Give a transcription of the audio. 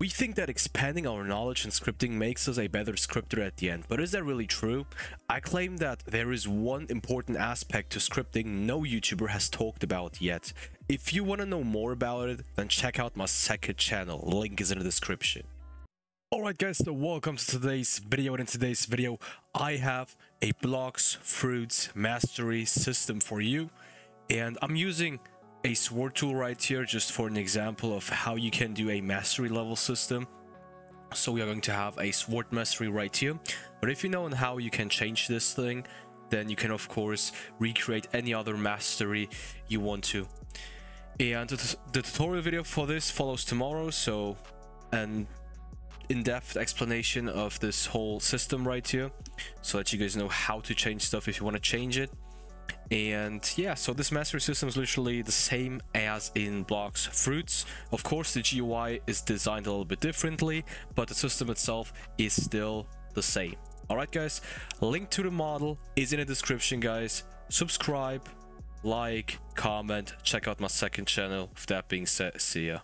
We think that expanding our knowledge in scripting makes us a better scripter at the end, but is that really true? I claim that there is one important aspect to scripting no YouTuber has talked about yet. If you want to know more about it, then check out my second channel, link is in the description. Alright guys, so welcome to today's video and in today's video I have a Blox, fruits, mastery system for you and I'm using a sword tool right here just for an example of how you can do a mastery level system. So we are going to have a sword mastery right here. But if you know how you can change this thing then you can of course recreate any other mastery you want to. And the, the tutorial video for this follows tomorrow so an in-depth explanation of this whole system right here. So that you guys know how to change stuff if you want to change it and yeah so this mastery system is literally the same as in Blox Fruits. Of course the GUI is designed a little bit differently but the system itself is still the same. All right guys link to the model is in the description guys. Subscribe like comment check out my second channel. With that being said see ya